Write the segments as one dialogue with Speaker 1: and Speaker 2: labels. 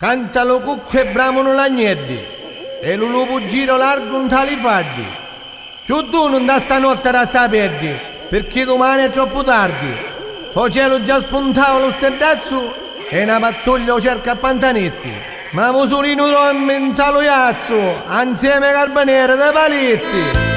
Speaker 1: Canta lo cucco e bramono l'agneddi. E lo lupo giro largo un talifaddi. Più tu non da stanotte da saperdi, perché domani è troppo tardi. To cielo già spuntava lo sterdazzo e una pattuglia cerca a Pantanizzi. Ma Musolino dorme in taloiazzo, insieme a Carboniere da Palizzi.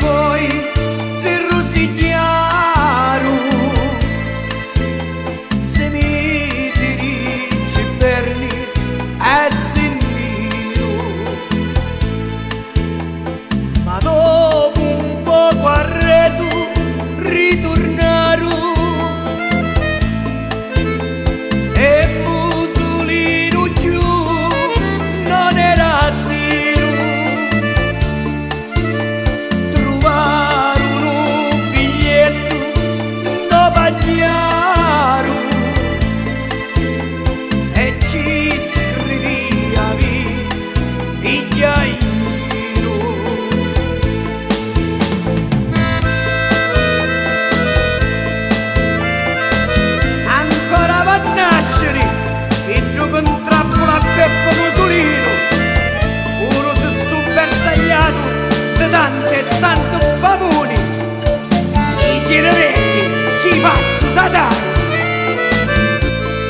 Speaker 1: boi.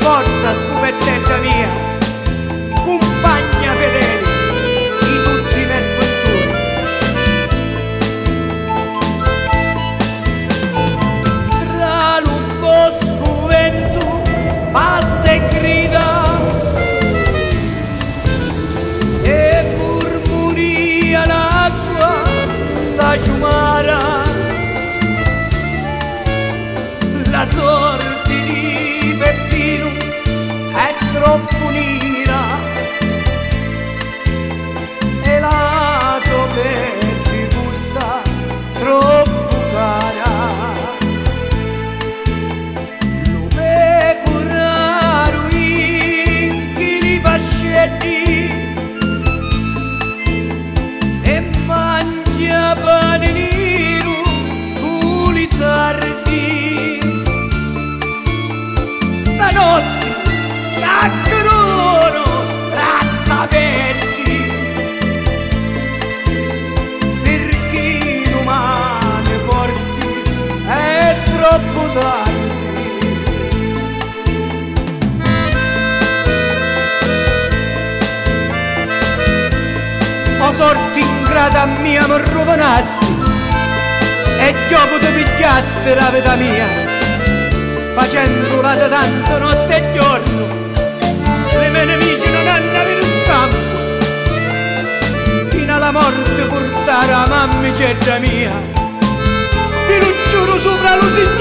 Speaker 2: Forza scupettetta mia, compagna fedele di tutti i miei sventori. Tra lungo scuvento passa e grida e murmuria l'acqua da ciumara ingrata mia mi rovinasti e dopo ti pigliasti la vita mia facendola da tanto notte e giorno le miei nemici non hanno avuto scampo fino alla morte portare la mammicetta mia vi lo giuro sopra lo Signore